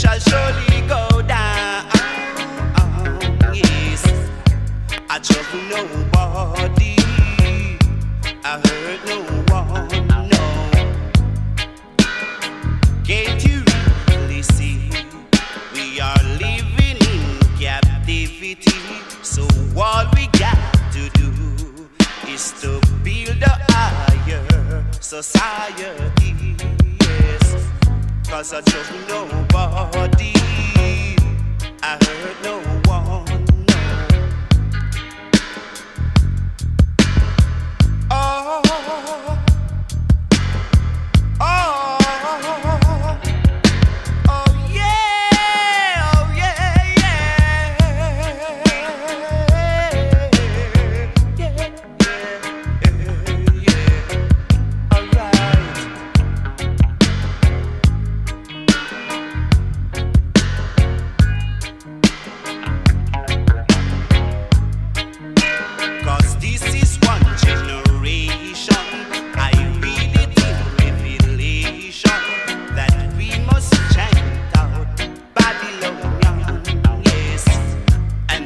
shall surely go down. Ah, yes, I trust nobody. I hurt no one. No. Can't you really see we are living in captivity? So what we got to do is to build a higher society. Yes, cause I trust nobody. I hurt no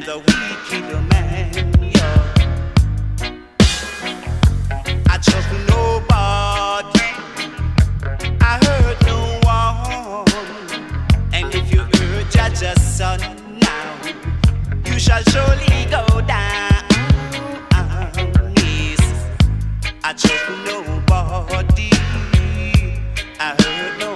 the wicked man, yeah. I trust nobody, I hurt no one, and if you hurt Judge's son now you shall surely go down. Yes, I trust nobody. I hurt no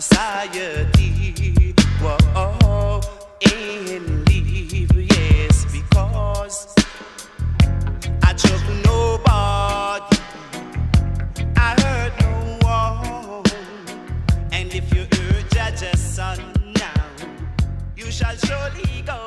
society. Whoa, and live, yes, because I trust nobody, I hurt no one, and if you urge Judge's son now, you shall surely go